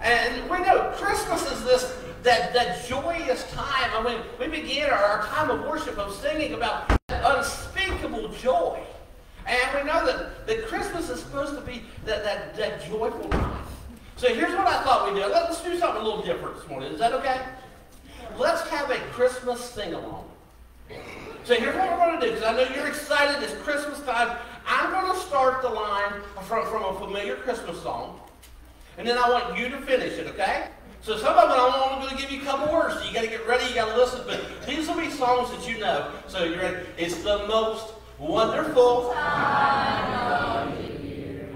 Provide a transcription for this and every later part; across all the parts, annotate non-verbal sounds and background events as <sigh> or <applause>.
And we know Christmas is this that, that joyous time. I mean, we begin our, time of worship of singing about unspeakable joy. And we know that, that Christmas is supposed to be that, that, that joyful time. So here's what I thought we'd do. Let's do something a little different this morning. Is that okay? Let's have a Christmas sing-along. So here's what we're going to do, because I know you're excited. It's Christmas time. I'm going to start the line from, from a familiar Christmas song, and then I want you to finish it, okay? So some of them I'm only going to give you a couple words. So you got to get ready. You got to listen. But these will be songs that you know. So you're ready. It's the most wonderful.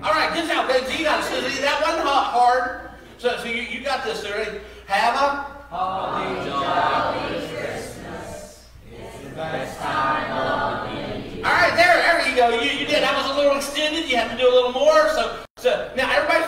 All right, good job, baby. You got. So that wasn't hard. So, so you, you got this. There. Ready? Have a holly jolly Christmas. It's the best time of the year. All right, there, there you go. You, you did. That was a little extended. You have to do a little more. So so now everybody's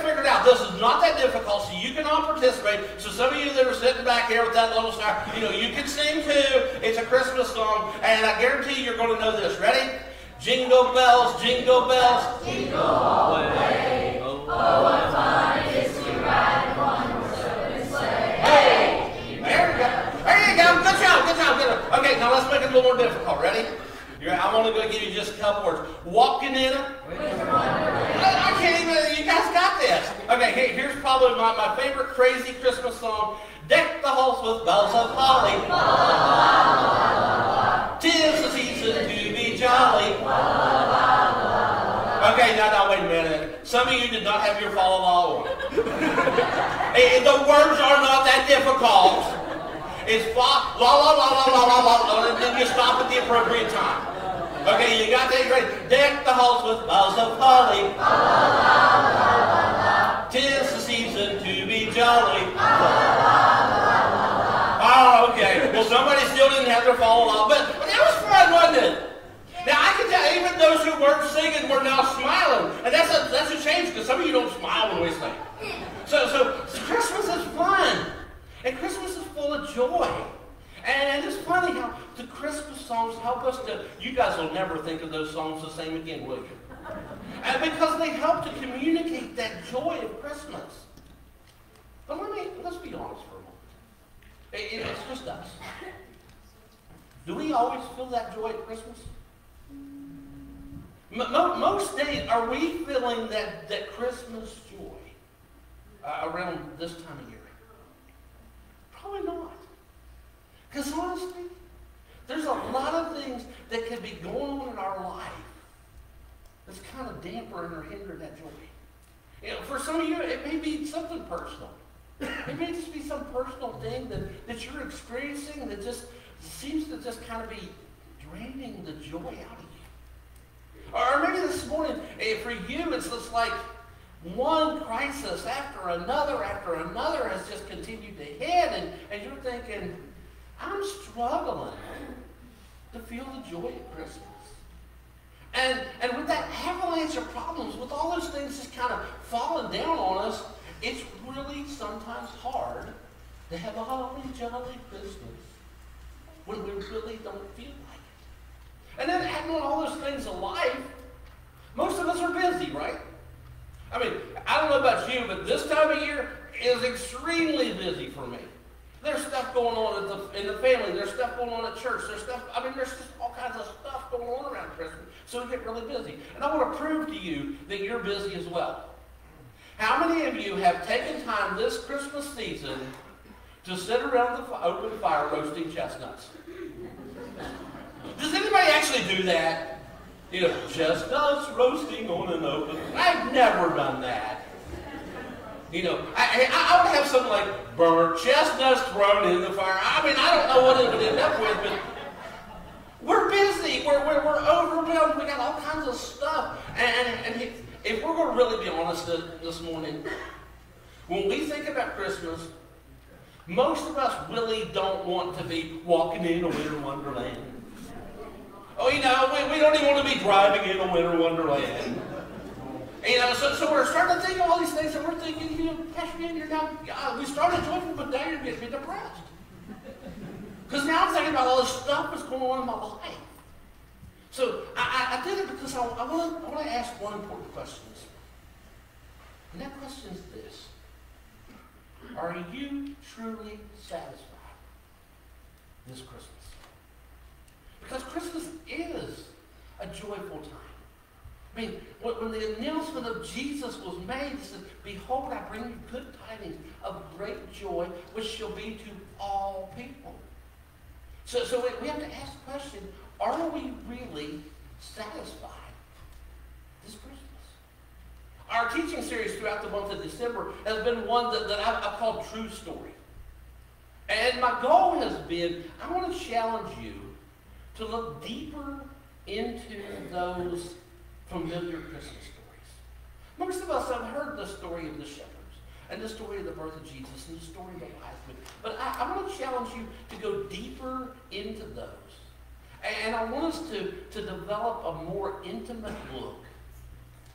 figured out this is not that difficult, so you can all participate. So some of you that are sitting back here with that little star, you know, you can sing too. It's a Christmas song, and I guarantee you're going to know this. Ready? Jingle bells, jingle bells, jingle all the way. Oh, what fun it is to ride one horse sleigh. Hey, there you go. There you go. Good job. Good job. Good job. Okay, now let's make it a little more difficult. Ready? I'm only going to give you just a couple words. Walking in them, I, I, can't even, you guys got this. Okay, hey, here's probably my, my favorite crazy Christmas song. Deck the halls with bells of holly. Tis the season to be jolly. Okay, now, now, wait a minute. Some of you did not have your follow along. <laughs> the words are not that difficult. It's fa, la, la, la, la, la, la, la, and then you stop at the appropriate time. Okay, you got that right. Deck the halls with boughs of holly. Tis the season to be jolly. Oh, okay. Well, somebody still didn't have their follow along, but, but that was fun, wasn't it? Now I can tell even those who weren't singing were now smiling, and that's a that's a change because some of you don't smile when we sing. So so Christmas is fun, and Christmas is full of joy. And it's funny how the Christmas songs help us to, you guys will never think of those songs the same again, will you? And because they help to communicate that joy of Christmas. But let me, let's be honest for a moment. It, it's just us. Do we always feel that joy at Christmas? most days, are we feeling that, that Christmas joy uh, around this time of year? Probably not. Because honestly, there's a lot of things that could be going on in our life that's kind of dampering or hindering that joy. You know, for some of you, it may be something personal. It may just be some personal thing that, that you're experiencing that just seems to just kind of be draining the joy out of you. Or maybe this morning, eh, for you, it's just like one crisis after another after another has just continued to hit, and, and you're thinking, I'm struggling to feel the joy of Christmas. And, and with that avalanche of problems, with all those things just kind of falling down on us, it's really sometimes hard to have a holly jolly Christmas when we really don't feel like it. And then adding on all those things of life, most of us are busy, right? I mean, I don't know about you, but this time of year is extremely busy for me. There's stuff going on in the, family. There's stuff going on at church. There's stuff, I mean, there's just all kinds of stuff going on around Christmas. So we get really busy. And I want to prove to you that you're busy as well. How many of you have taken time this Christmas season to sit around the open fire roasting chestnuts? Does anybody actually do that? You know, chestnuts roasting on an open. I've never done that. You know, I, I, would have something like burnt chestnuts thrown in the fire. I mean, I don't know what it would end up with, but we're busy. We're, we're, we're overwhelmed. We got all kinds of stuff. And, and if we're going to really be honest this morning, when we think about Christmas, most of us really don't want to be walking in a winter wonderland. Oh, you know, we, we don't even want to be driving in a winter wonderland. You uh, know, so, so we're starting to think of all these things, and we're thinking, you know, Pastor Ben, you're now, we started joyful, but now you're getting depressed. <laughs> Because now I'm thinking about all this stuff that's going on in my life. So I, I, I did it because I, I, want, I want to ask one important question. And that question is this. Are you truly satisfied this Christmas? Because Christmas is a joyful time. I mean, when the announcement of Jesus was made, it said, Behold, I bring you good tidings of great joy, which shall be to all people. So, so we have to ask the question, are we really satisfied this Christmas? Our teaching series throughout the month of December has been one that, that I've, I've called True Story. And my goal has been, I want to challenge you to look deeper into those familiar Christmas stories. Most of us have heard the story of the shepherds and the story of the birth of Jesus and the story of the wise men. But I, I want to challenge you to go deeper into those. And I want us to, to develop a more intimate look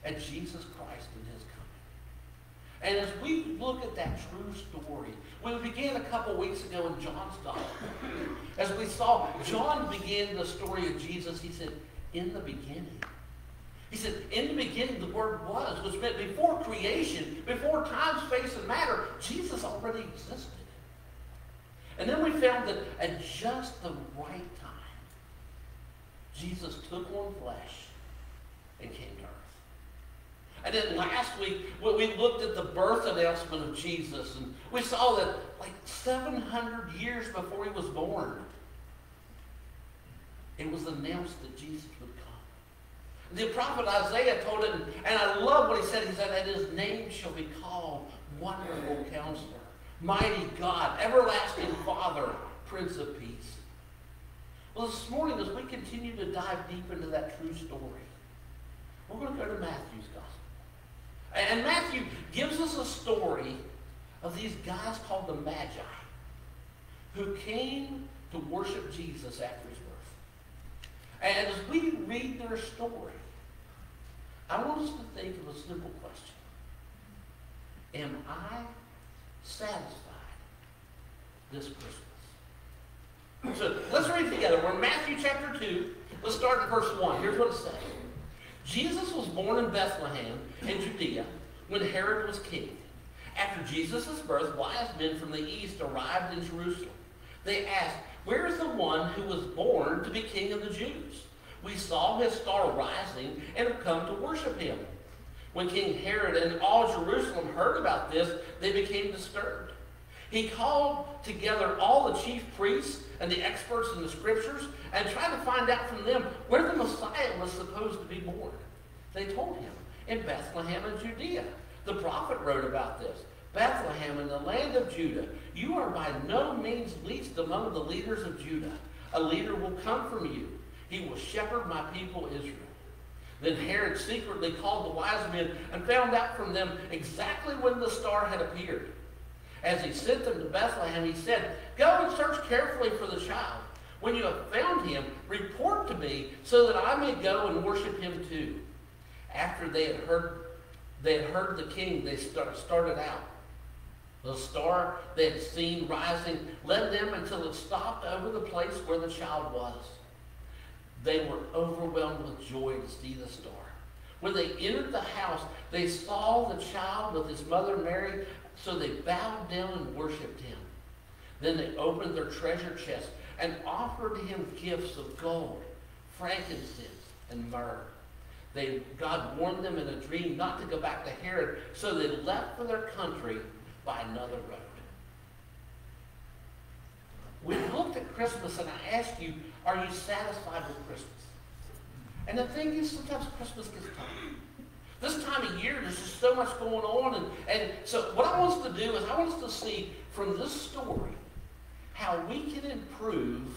at Jesus Christ and his coming. And as we look at that true story, we began a couple weeks ago in John's Gospel. As we saw, John began the story of Jesus. He said, in the beginning. He said, in the beginning the Word was, which meant before creation, before time, space, and matter, Jesus already existed. And then we found that at just the right time, Jesus took on flesh and came to earth. And then last week, we looked at the birth announcement of Jesus, and we saw that like 700 years before he was born, it was announced that Jesus would come. The prophet Isaiah told it, and I love what he said. He said that his name shall be called Wonderful Counselor, Mighty God, Everlasting Father, Prince of Peace. Well, this morning, as we continue to dive deep into that true story, we're going to go to Matthew's Gospel. And Matthew gives us a story of these guys called the Magi who came to worship Jesus after his birth. And as we read their story, I want us to think of a simple question. Am I satisfied this Christmas? So let's read together. We're in Matthew chapter 2. Let's start at verse 1. Here's what it says. Jesus was born in Bethlehem in Judea when Herod was king. After Jesus' birth, wise men from the east arrived in Jerusalem. They asked, Where is the one who was born to be king of the Jews? We saw his star rising and have come to worship him. When King Herod and all Jerusalem heard about this, they became disturbed. He called together all the chief priests and the experts in the scriptures and tried to find out from them where the Messiah was supposed to be born. They told him, in Bethlehem in Judea. The prophet wrote about this. Bethlehem in the land of Judah, you are by no means least among the leaders of Judah. A leader will come from you. He will shepherd my people Israel. Then Herod secretly called the wise men and found out from them exactly when the star had appeared. As he sent them to Bethlehem, he said, Go and search carefully for the child. When you have found him, report to me so that I may go and worship him too. After they had heard, they had heard the king, they start, started out. The star they had seen rising led them until it stopped over the place where the child was. They were overwhelmed with joy to see the star. When they entered the house, they saw the child with his mother Mary, so they bowed down and worshipped him. Then they opened their treasure chest and offered him gifts of gold, frankincense, and myrrh. They, God warned them in a dream not to go back to Herod, so they left for their country by another road. We looked at Christmas and I asked you, are you satisfied with Christmas? And the thing is, sometimes Christmas gets tough. This time of year, there's just so much going on. And, and so what I want us to do is I want us to see from this story how we can improve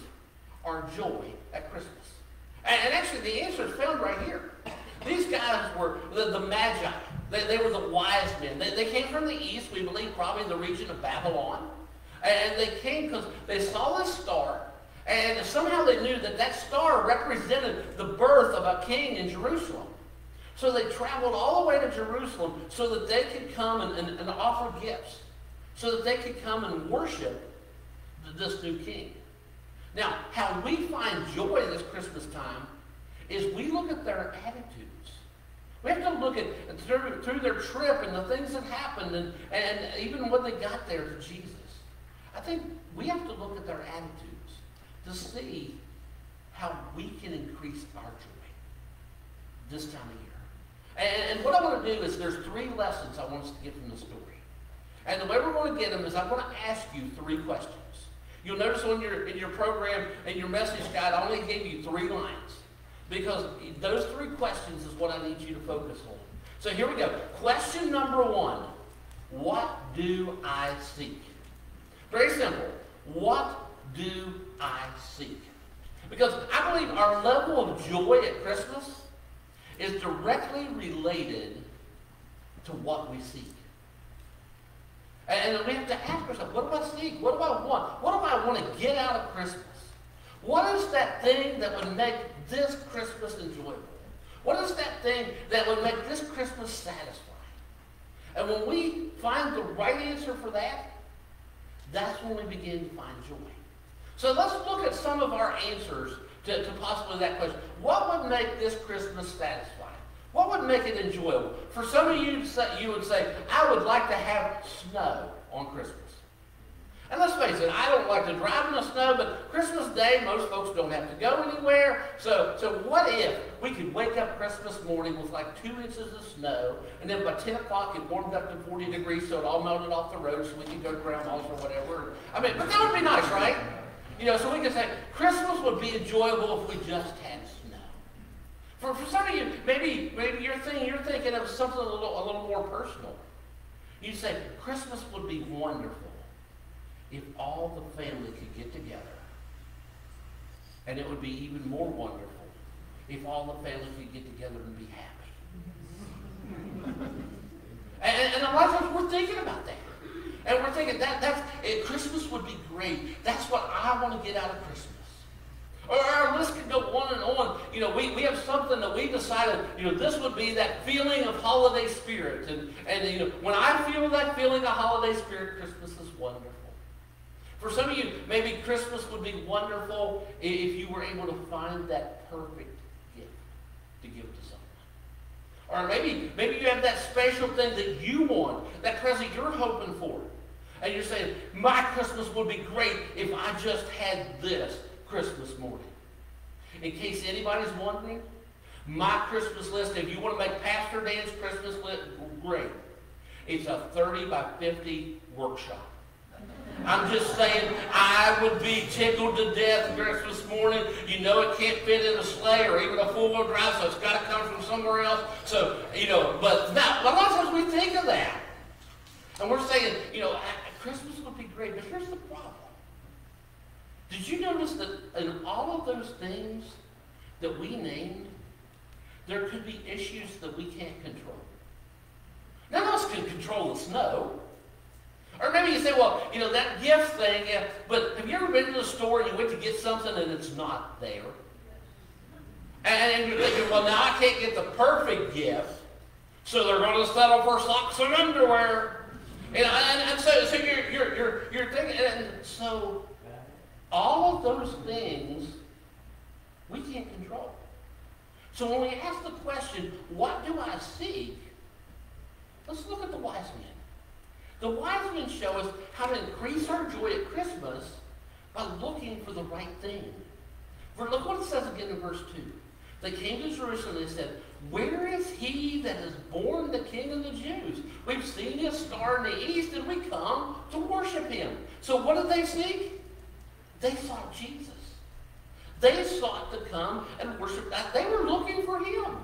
our joy at Christmas. And, and actually, the answer is found right here. These guys were the, the Magi. They, they were the wise men. They, they came from the east, we believe probably the region of Babylon. And they came because they saw this star, and somehow they knew that that star represented the birth of a king in Jerusalem. So they traveled all the way to Jerusalem so that they could come and, and, and offer gifts, so that they could come and worship this new king. Now, how we find joy this Christmas time is we look at their attitudes. We have to look at through, through their trip and the things that happened and, and even when they got there to Jesus. I think we have to look at their attitudes to see how we can increase our joy this time of year. And, and what I want to do is there's three lessons I want us to get from the story. And the way we're going to get them is I'm going to ask you three questions. You'll notice on your in your program and your message guide, I only gave you three lines. Because those three questions is what I need you to focus on. So here we go. Question number one. What do I seek? Very simple. What do I seek? Because I believe our level of joy at Christmas is directly related to what we seek. And we have to ask ourselves, what do I seek? What do I want? What do I want to get out of Christmas? What is that thing that would make this Christmas enjoyable? What is that thing that would make this Christmas satisfying? And when we find the right answer for that, that's when we begin to find joy. So let's look at some of our answers to, to possibly that question. What would make this Christmas satisfying? What would make it enjoyable? For some of you, you would say, I would like to have snow on Christmas. And let's face it, I don't like to drive in the snow, but Christmas Day, most folks don't have to go anywhere. So, so what if we could wake up Christmas morning with like two inches of snow, and then by 10 o'clock it warmed up to 40 degrees, so it all melted off the road, so we could go to grandma's or whatever. I mean, but that would be nice, right? You know, so we could say Christmas would be enjoyable if we just had snow. For, for some of you, maybe maybe you're thinking you're thinking of something a little a little more personal. You say Christmas would be wonderful if all the family could get together. And it would be even more wonderful if all the family could get together and be happy. <laughs> and, and a lot of times we're thinking about that. And we're thinking that that's Christmas would be great. That's what I want to get out of Christmas. Or our list could go on and on. You know, we, we have something that we decided, you know, this would be that feeling of holiday spirit. And, and you know, when I feel that feeling of holiday spirit, Christmas is wonderful. For some of you, maybe Christmas would be wonderful if you were able to find that perfect gift to give to someone. Or maybe, maybe you have that special thing that you want, that present you're hoping for. And you're saying, my Christmas would be great if I just had this Christmas morning. In case anybody's wondering, my Christmas list, if you want to make Pastor Dan's Christmas list, great. It's a 30 by 50 workshop. I'm just saying, I would be tickled to death Christmas morning. You know it can't fit in a sleigh or even a four-wheel drive, so it's got to come from somewhere else. So, you know, but now, a lot of times we think of that. And we're saying, you know, Christmas would be great, but here's the problem. Did you notice that in all of those things that we named, there could be issues that we can't control? None of us can control the snow. Or maybe you say, well, you know, that gift thing, yeah, but have you ever been to the store and you went to get something and it's not there? And you're thinking, well, now I can't get the perfect gift, so they're going to settle for socks and underwear. And, and, and so, so you're, you're, you're, you're thinking, and so all of those things we can't control. So when we ask the question, what do I seek? Let's look at the wise men. The wise men show us how to increase our joy at Christmas by looking for the right thing. For look what it says again in verse 2. They came to Jerusalem and said, Where is he that is born the King of the Jews? We've seen his star in the east and we come to worship him. So what did they seek? They sought Jesus. They sought to come and worship that. They were looking for him.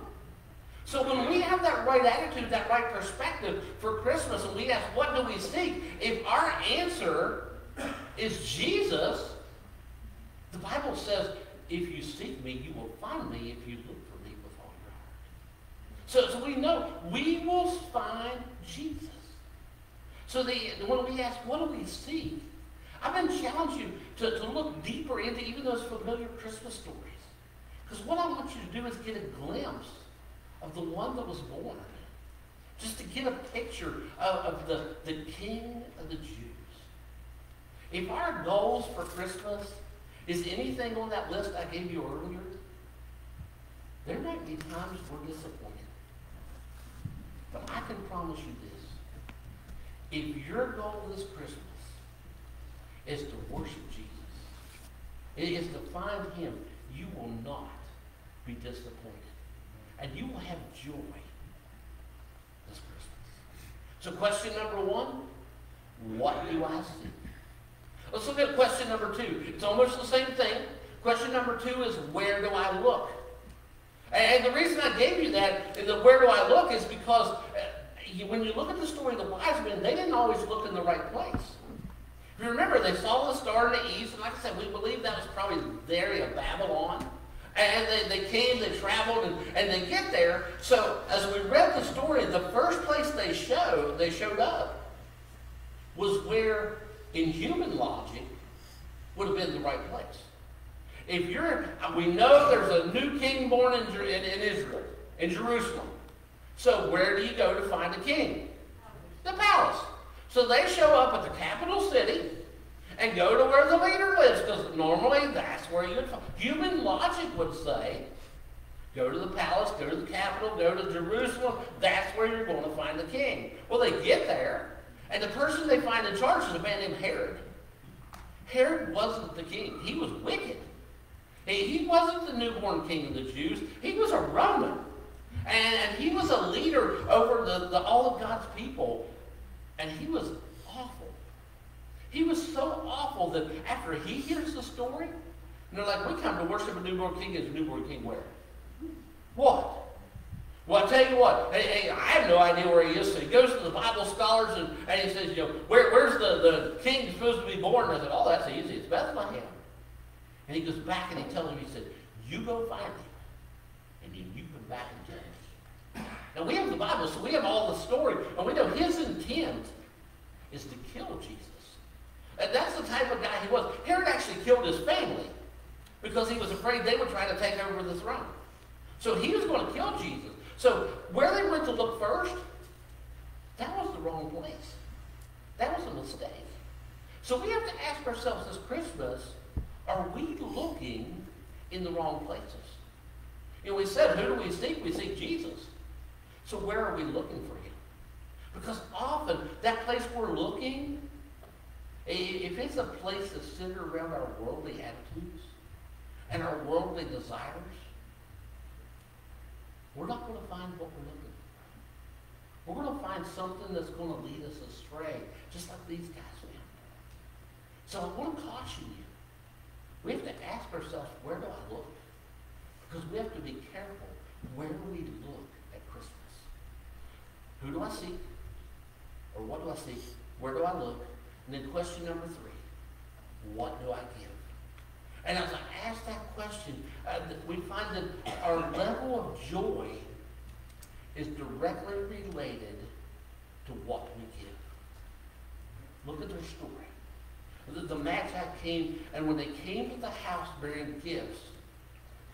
So when we have that right attitude, that right perspective for Christmas, and we ask, what do we seek? If our answer is Jesus, the Bible says, if you seek me, you will find me if you look for me with all your heart. So, so we know we will find Jesus. So the, when we ask, what do we seek? I've been challenging you to, to look deeper into even those familiar Christmas stories. Because what I want you to do is get a glimpse of the one that was born. Just to get a picture of, of the, the King of the Jews. If our goals for Christmas is anything on that list I gave you earlier, there might be times we're disappointed. But I can promise you this. If your goal this Christmas is to worship Jesus, it is to find him, you will not be disappointed. And you will have joy this Christmas. So question number one, what do I see? Let's look at question number two. It's almost the same thing. Question number two is where do I look? And the reason I gave you that, the where do I look, is because uh, when you look at the story of the wise men, they didn't always look in the right place. If you remember, they saw the star in the east, and like I said, we believe that was probably the area of Babylon. And they, they came, they traveled, and, and they get there. So as we read the story, the first place they showed, they showed up was where, in human logic, would have been the right place. If you're, we know there's a new king born in, in, in Israel, in Jerusalem. So where do you go to find a king? The palace. So they show up at the capital city and go to where the leader lives, because normally that's where you would find. Human logic would say, go to the palace, go to the capital, go to Jerusalem. That's where you're going to find the king. Well, they get there, and the person they find in charge is a man named Herod. Herod wasn't the king. He was wicked. He, wasn't the newborn king of the Jews. He was a Roman. And he was a leader over the, the, all of God's people. And he was. He was so awful that after he hears the story, and they're like, we come to worship a newborn king. Is a newborn king where? What? Well, I tell you what, hey, hey, I have no idea where he is. So he goes to the Bible scholars and, and he says, you know, where, where's the, the king supposed to be born? And I said, oh, that's easy. It's Bethlehem. And he goes back and he tells him, he said, you go find him. And then you come back and judge. Now we have the Bible, so we have all the story. And we know his intent is to kill Jesus. And that's the type of guy he was. Herod actually killed his family because he was afraid they would try to take over the throne. So he was going to kill Jesus. So where they went to look first, that was the wrong place. That was a mistake. So we have to ask ourselves this Christmas, are we looking in the wrong places? You know, we said, who do we seek? We seek Jesus. So where are we looking for him? Because often that place we're looking, if it's a place that's centered around our worldly attitudes and our worldly desires, we're not going to find what we're looking for. We're going to find something that's going to lead us astray, just like these guys found. So I want to caution you. We have to ask ourselves, where do I look? Because we have to be careful where we look at Christmas. Who do I seek? Or what do I seek? Where do I look? And then question number three, what do I give? And as I ask that question, uh, we find that our level of joy is directly related to what we give. Look at their story. The, the Magi came, and when they came to the house bearing gifts,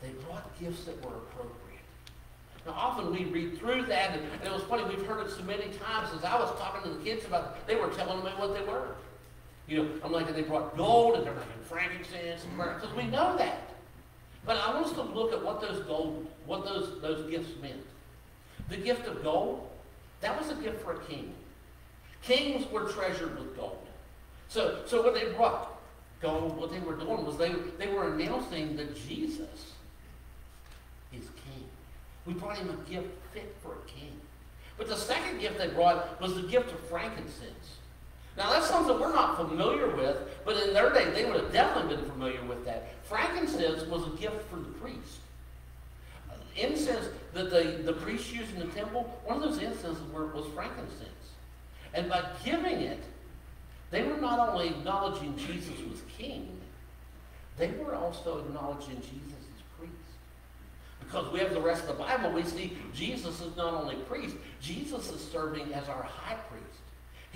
they brought gifts that were appropriate. Now, often we read through that, and, and it was funny, we've heard it so many times. As I was talking to the kids about it, they were telling me what they were. You know, I'm like, they brought gold, and they're making frankincense, and myrrh, because we know that. But I want us to look at what those gold, what those, those gifts meant. The gift of gold, that was a gift for a king. Kings were treasured with gold. So, so what they brought gold, what they were doing was they, they were announcing that Jesus is king. We brought him a gift fit for a king. But the second gift they brought was the gift of frankincense. Now that's something we're not familiar with, but in their day they would have definitely been familiar with that. Frankincense was a gift for the priest. Uh, incense that the, the priest used in the temple, one of those incenses was frankincense. And by giving it, they were not only acknowledging Jesus was king, they were also acknowledging Jesus as priest. Because we have the rest of the Bible, we see Jesus is not only priest, Jesus is serving as our high priest.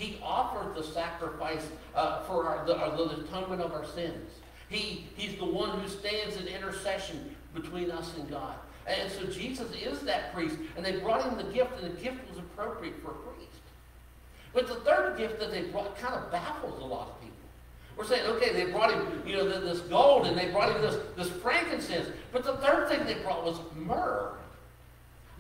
He offered the sacrifice uh, for our, the, uh, the atonement of our sins. He, he's the one who stands in intercession between us and God. And so Jesus is that priest. And they brought him the gift, and the gift was appropriate for a priest. But the third gift that they brought kind of baffles a lot of people. We're saying, okay, they brought him, you know, this gold and they brought him this, this frankincense. But the third thing they brought was myrrh.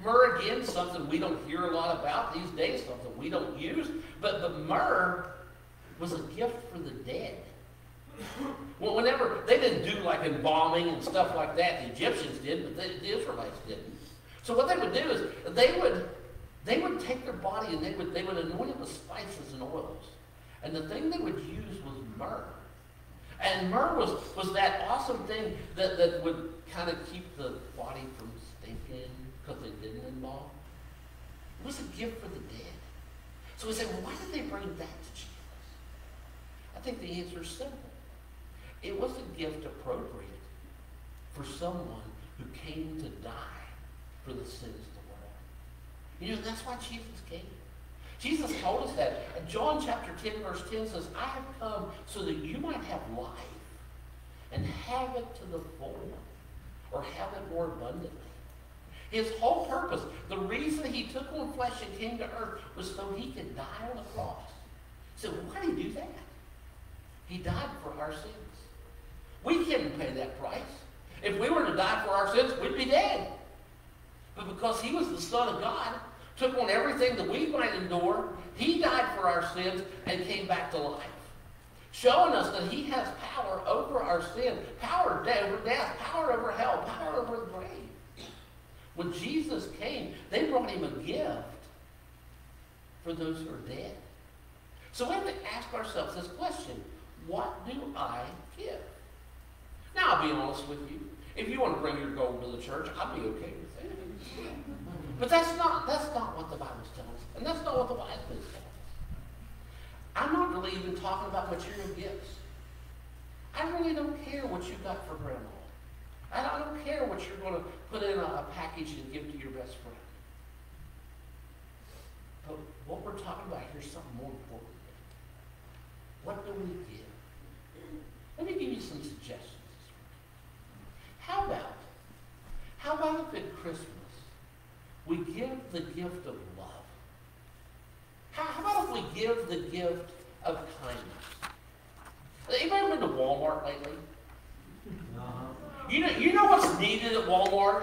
Myrrh, again, something we don't hear a lot about these days, something we don't use. But, the myrrh was a gift for the dead. Well, whenever, they didn't do like embalming and stuff like that, the Egyptians did, but the, the Israelites didn't. So what they would do is, they would, they would take their body and they would, they would anoint it with spices and oils. And the thing they would use was myrrh. And myrrh was, was that awesome thing that, that would kind of keep the body from stinking because they didn't embalm. It was a gift for the dead. So we say, well, why did they bring that to Jesus? I think the answer is simple. It was a gift appropriate for someone who came to die for the sins of the world. You know, that's why Jesus came. Jesus told us that. John chapter 10, verse 10 says, I have come so that you might have life and have it to the full, or have it more abundantly. His whole purpose, the reason he took on flesh and came to earth was so he could die on the cross. So why did he do that? He died for our sins. We couldn't pay that price. If we were to die for our sins, we'd be dead. But because he was the Son of God, took on everything that we might endure, he died for our sins and came back to life. Showing us that he has power over our sin, power over death, power over hell, power over the grave. When Jesus came, they brought him a gift for those who are dead. So we have to ask ourselves this question, what do I give? Now, I'll be honest with you. If you want to bring your gold to the church, I'll be okay with it. But that's not, that's not what the Bible's telling us. And that's not what the wise men's telling us. I'm not really even talking about material gifts. I really don't care what you got for grandma. You're going to put in a, a package and give to your best friend. But what we're talking about here is something more important. What do we give? Let me give you some suggestions. How about, how about if at Christmas we give the gift of love? How, how about if we give the gift of kindness? Anybody been to Walmart lately? You know, you know what's needed at Walmart?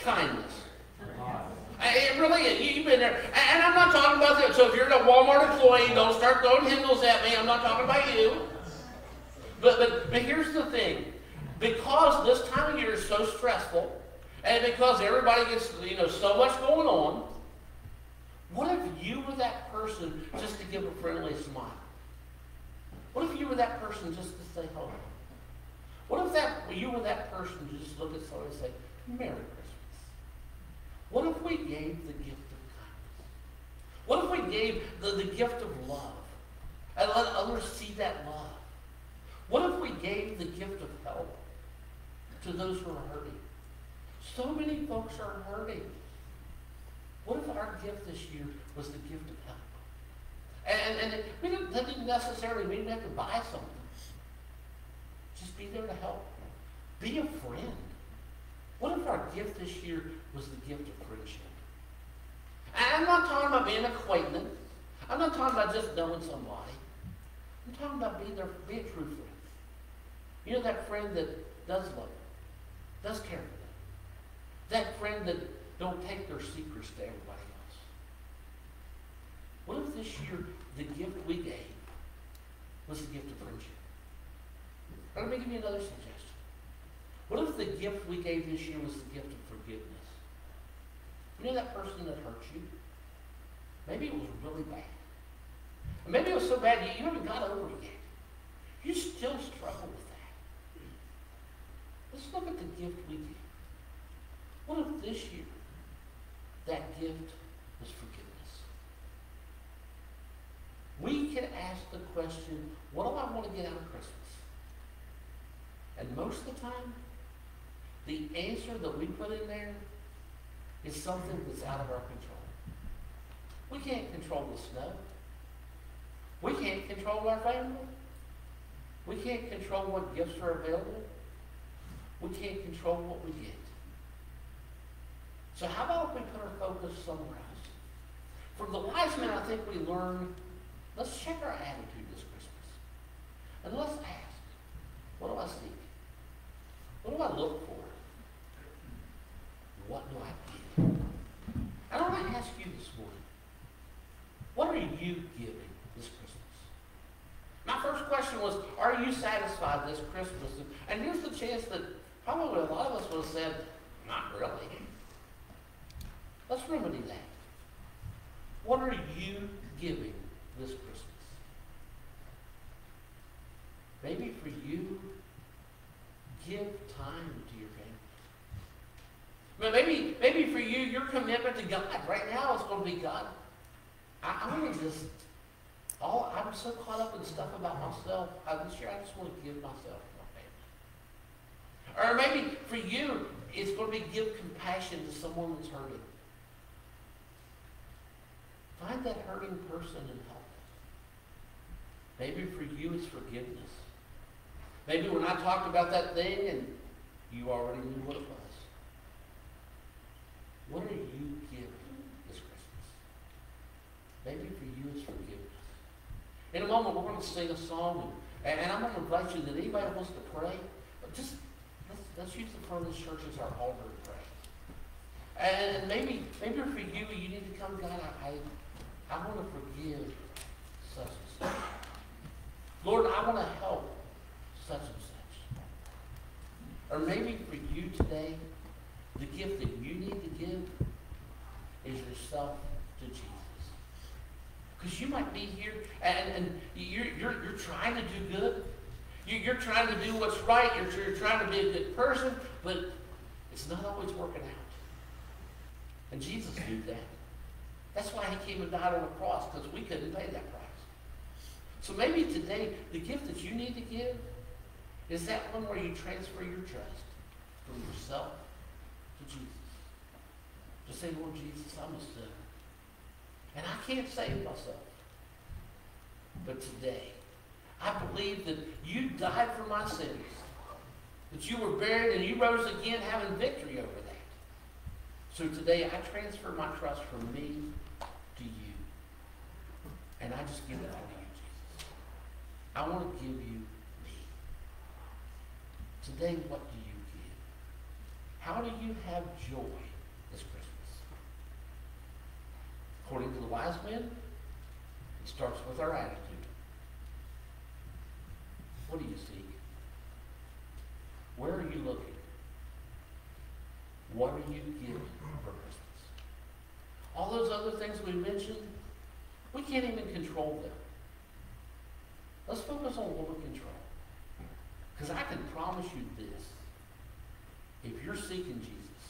Kindness. It really is. You've been there. And I'm not talking about that. So if you're a Walmart employee, don't start throwing hymnals at me. I'm not talking about you. But, but, but here's the thing. Because this time of year is so stressful, and because everybody gets, you know, so much going on, what if you were that person just to give a friendly smile? What if you were that person just to say hello? What if that you were that person to just look at someone and say, Merry Christmas? What if we gave the gift of kindness? What if we gave the, the gift of love and let others see that love? What if we gave the gift of help to those who are hurting? So many folks are hurting. What if our gift this year was the gift of help? And, and it, didn't, that didn't necessarily mean we have to buy something. Just be there to help. Be a friend. What if our gift this year was the gift of friendship? I'm not talking about being acquaintance. I'm not talking about just knowing somebody. I'm talking about being there, be a true friend. You know that friend that does love you, does care for them. That friend that don't take their secrets to everybody else. What if this year the gift we gave was the gift of friendship? Let me give you another suggestion. What if the gift we gave this year was the gift of forgiveness? You know that person that hurt you? Maybe it was really bad. maybe it was so bad you haven't got over it yet. You still struggle with that. Let's look at the gift we give. What if this year that gift was forgiveness? We can ask the question, what do I want to get out of Christmas? And most of the time, the answer that we put in there is something that's out of our control. We can't control the snow. We can't control our family. We can't control what gifts are available. We can't control what we get. So how about if we put our focus somewhere else? From the wise men, I think we learn, let's check our attitude this Christmas. And let's ask, what do I seek? What do I look for? What do I? And I want to ask you this morning, what are you giving this Christmas? My first question was, are you satisfied this Christmas? And here's the chance that probably a lot of us would have said, not really. Let's remedy that. What are you giving this Christmas? Maybe for you, give time to your family. Maybe, maybe for you, your commitment to God right now is going to be God. I, I want to just, all I'm so caught up in stuff about myself. I, this year, I just want to give myself to my family. Or maybe for you, it's going to be give compassion to someone that's hurting. Find that hurting person and help them. Maybe for you, it's forgiveness. Maybe when I talked about that thing and you already knew what it was. What are you giving this Christmas? Maybe for you it's forgiveness. In a moment we're going to sing a song and, and I'm going to invite you that anybody wants to pray, just let's, let's use the front of this church as our altar to pray. And maybe maybe for you you need to come, God, I, I, I want to forgive such and such. Lord, I want to help such and such. Or maybe for you today, the gift that you need to give is yourself to Jesus. Because you might be here and, and you're, you're, you're trying to do good. You, you're trying to do what's right. You're, you're trying to be a good person, but it's not always working out. And Jesus knew that. That's why he came and died on the cross, because we couldn't pay that price. So maybe today, the gift that you need to give is that one where you transfer your trust from yourself to Jesus. To say, Lord Jesus, I'm a sinner. And I can't save myself. But today, I believe that you died for my sins. That you were buried and you rose again having victory over that. So today I transfer my trust from me to you. And I just give it all to you, Jesus. I want to give you. Today, what do you give? How do you have joy this Christmas? According to the wise men, it starts with our attitude. What do you seek? Where are you looking? What are you giving for Christmas? All those other things we mentioned, we can't even control them. Let's focus on what we control. Because I can promise you this. If you're seeking Jesus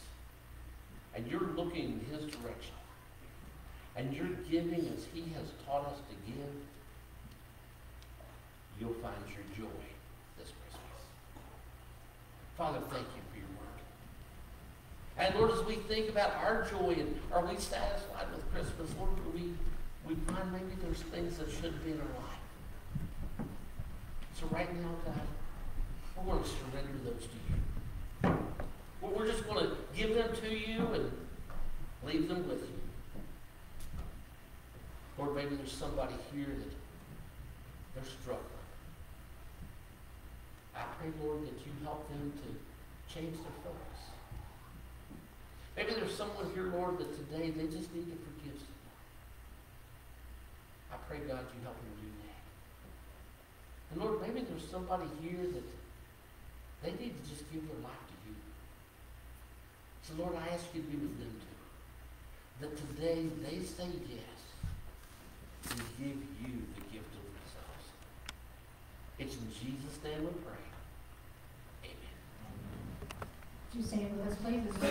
and you're looking in his direction and you're giving as he has taught us to give, you'll find your joy this Christmas. Father, thank you for your word. And Lord, as we think about our joy and are we satisfied with Christmas, Lord, we, we find maybe there's things that should be in our life. So right now, God, we're going to surrender those to you. We're just going to give them to you and leave them with you. Lord, maybe there's somebody here that they're struggling. I pray, Lord, that you help them to change their focus. Maybe there's someone here, Lord, that today they just need to forgive someone. I pray, God, you help them do that. And Lord, maybe there's somebody here that they need to just give their life to you. So Lord, I ask you to be with them too. That today they say yes and give you the gift of themselves. It's in Jesus' name we pray. Amen. Would you stand with us, please?